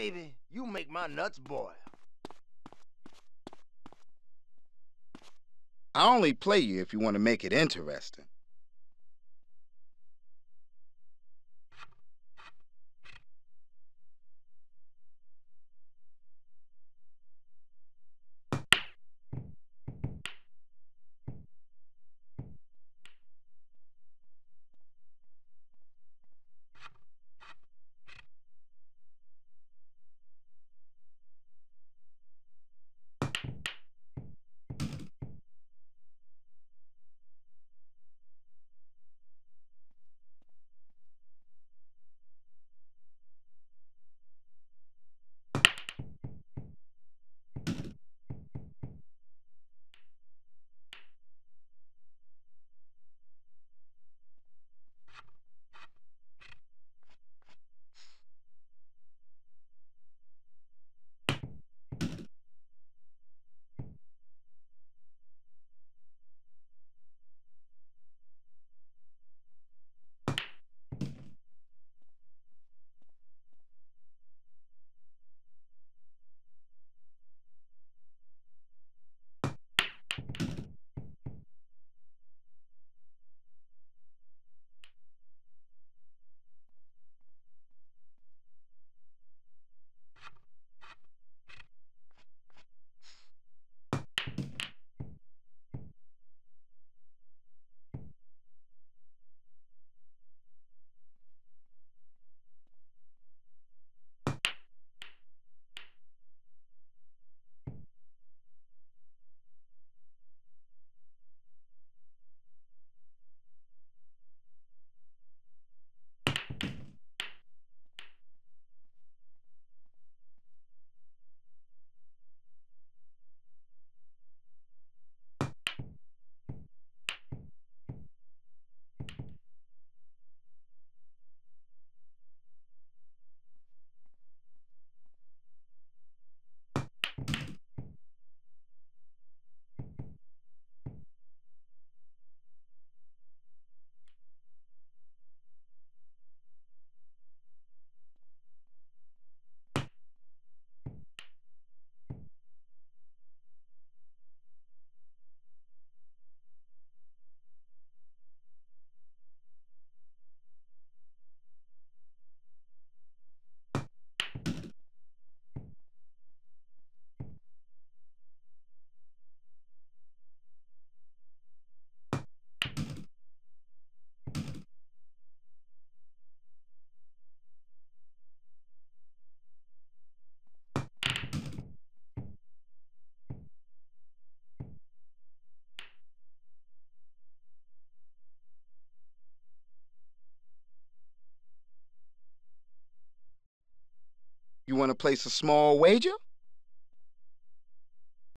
Baby, you make my nuts boil. I only play you if you want to make it interesting. Want to place a small wager?